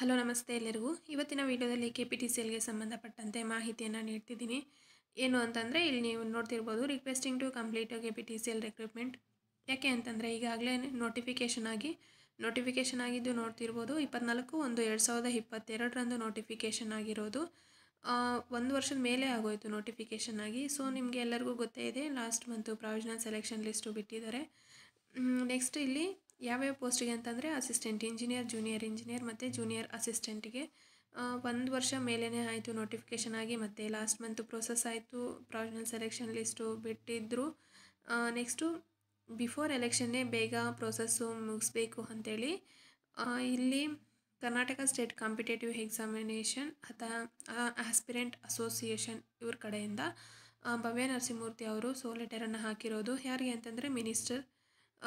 Hello, ನಮಸ್ತೆ ಎಲ್ಲರಿಗೂ. ಇವತ್ತಿನ ವಿಡಿಯೋದಲ್ಲಿ ಕೆ ಪಿ ಟಿ ಸಿ ಎಲ್ಗೆ ಸಂಬಂಧಪಟ್ಟಂತೆ ಮಾಹಿತಿಯನ್ನು ನೀಡ್ತಿದ್ದೀನಿ. ಏನು ಅಂತಂದರೆ, ಇಲ್ಲಿ ನೀವು ನೋಡ್ತಿರ್ಬೋದು requesting to complete K P T C L recruitment ಯಾಕೆ ಅಂತಂದರೆ, ಈಗಾಗಲೇ ನೋಟಿಫಿಕೇಷನ್ ಆಗಿ ನೋಟಿಫಿಕೇಷನ್ ಆಗಿದ್ದು ನೋಡ್ತಿರ್ಬೋದು, ಇಪ್ಪತ್ನಾಲ್ಕು ಒಂದು ಎರಡು ಸಾವಿರದ ಇಪ್ಪತ್ತೆರಡರಂದು ನೋಟಿಫಿಕೇಷನ್ ಆಗಿರೋದು. ಒಂದು ವರ್ಷದ ಮೇಲೆ ಆಗೋಯಿತು ನೋಟಿಫಿಕೇಷನ್ ಆಗಿ. ಸೊ ನಿಮಗೆ ಎಲ್ಲರಿಗೂ ಗೊತ್ತೇ ಇದೆ last month provisional selection list ಬಿಟ್ಟಿದ್ದಾರೆ. ನೆಕ್ಸ್ಟ್ ಇಲ್ಲಿ ಯಾವ್ಯಾವ ಪೋಸ್ಟಿಗೆ ಅಂತಂದರೆ ಅಸಿಸ್ಟೆಂಟ್ ಇಂಜಿನಿಯರ್, ಜೂನಿಯರ್ ಇಂಜಿನಿಯರ್ ಮತ್ತು ಜೂನಿಯರ್ ಅಸಿಸ್ಟೆಂಟಿಗೆ. ಒಂದು ವರ್ಷ ಮೇಲೇ ಆಯಿತು ನೋಟಿಫಿಕೇಷನ್ ಆಗಿ ಮತ್ತು ಲಾಸ್ಟ್ ಮಂತ್ ಪ್ರೋಸೆಸ್ ಆಯಿತು, ಪ್ರಾವಿಷನಲ್ ಸೆಲೆಕ್ಷನ್ ಲಿಸ್ಟು ಬಿಟ್ಟಿದ್ದರು ನೆಕ್ಸ್ಟು ಬಿಫೋರ್ ಎಲೆಕ್ಷನ್ನೇ ಬೇಗ ಪ್ರೋಸೆಸ್ಸು ಮುಗಿಸ್ಬೇಕು ಅಂಥೇಳಿ ಇಲ್ಲಿ ಕರ್ನಾಟಕ ಸ್ಟೇಟ್ ಕಾಂಪಿಟೇಟಿವ್ ಎಕ್ಸಾಮಿನೇಷನ್ ಅಥವಾ ಆಸ್ಪಿರೆಂಟ್ ಅಸೋಸಿಯೇಷನ್ ಇವ್ರ ಕಡೆಯಿಂದ ಭವ್ಯ ನರಸಿಂಹಮೂರ್ತಿ ಅವರು ಸೋ ಲೆಟರನ್ನು ಹಾಕಿರೋದು. ಯಾರಿಗೆ ಅಂತಂದರೆ minister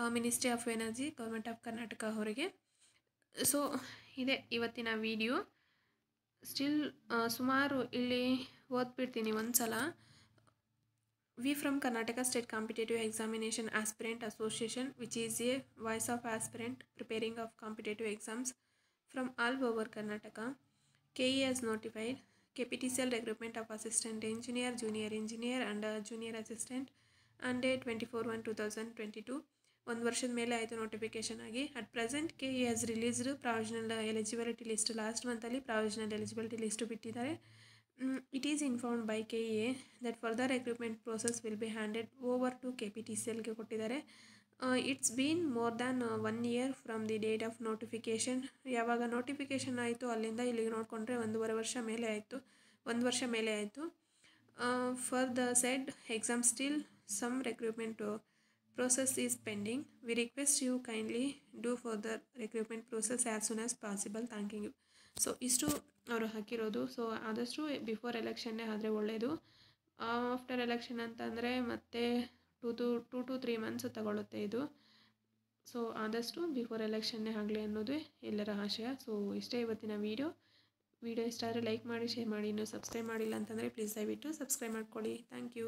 ministry of energy government of Karnataka ಅವರಿಗೆ. ಸೊ ಇದೆ ಇವತ್ತಿನ ವಿಡಿಯೋ ಸ್ಟಿಲ್ ಸುಮಾರು ಇಲ್ಲಿ ಓದ್ಬಿಡ್ತೀನಿ ಒಂದು ಸಲ we from Karnataka state competitive examination aspirant association which is a voice of aspirant preparing of competitive exams from all over Karnataka K E S notified K P T C L recruitment of assistant engineer junior engineer and junior assistant and twenty four one two thousand twenty two ಒಂದು ವರ್ಷದ ಮೇಲೆ ಆಯಿತು notification ಆಗಿ. At present K E has released provisional eligibility list last ಮಂತಲ್ಲಿ provisional eligibility list ಬಿಟ್ಟಿದ್ದಾರೆ. It is informed by K A that further recruitment process will be handed over to K P T C ಎಲ್ಗೆ ಕೊಟ್ಟಿದ್ದಾರೆ. It's been more than one year from the date of notification ಯಾವಾಗ notification ಆಯಿತು ಅಲ್ಲಿಂದ ಇಲ್ಲಿಗೆ ನೋಡಿಕೊಂಡ್ರೆ ಒಂದೂವರೆ ವರ್ಷ ಮೇಲೆ ಆಯಿತು. ಒಂದು ವರ್ಷ ಮೇಲೆ ಆಯಿತು. For the said exam still some recruitment process is pending. We request you kindly do further recruitment process as soon as possible. Thanking you. So ಇಷ್ಟು ಅವರು ಹಾಕಿರೋದು. ಸೊ ಆದಷ್ಟು ಬಿಫೋರ್ ಎಲೆಕ್ಷನ್ನೇ ಆದರೆ ಒಳ್ಳೆಯದು ಆಫ್ಟರ್ ಎಲೆಕ್ಷನ್ ಅಂತಂದರೆ ಮತ್ತೆ two to two to three months ತಗೊಳುತ್ತೆ ಇದು. ಸೊ ಆದಷ್ಟು ಬಿಫೋರ್ ಎಲೆಕ್ಷನ್ನೇ ಆಗಲಿ ಅನ್ನೋದು ಎಲ್ಲರ ಆಶಯ. ಸೊ ಇಷ್ಟೇ ಇವತ್ತಿನ ವೀಡಿಯೋ ವಿಡಿಯೋ ಇಷ್ಟ ಆದರೆ ಲೈಕ್ ಮಾಡಿ ಶೇರ್ ಮಾಡಿ. ಇನ್ನೂ ಸಬ್ಸ್ಕ್ರೈಬ್ ಮಾಡಿಲ್ಲ ಅಂತಂದರೆ ಪ್ಲೀಸ್ ದಯವಿಟ್ಟು ಸಬ್ಸ್ಕ್ರೈಬ್ ಮಾಡ್ಕೊಳ್ಳಿ. Thank you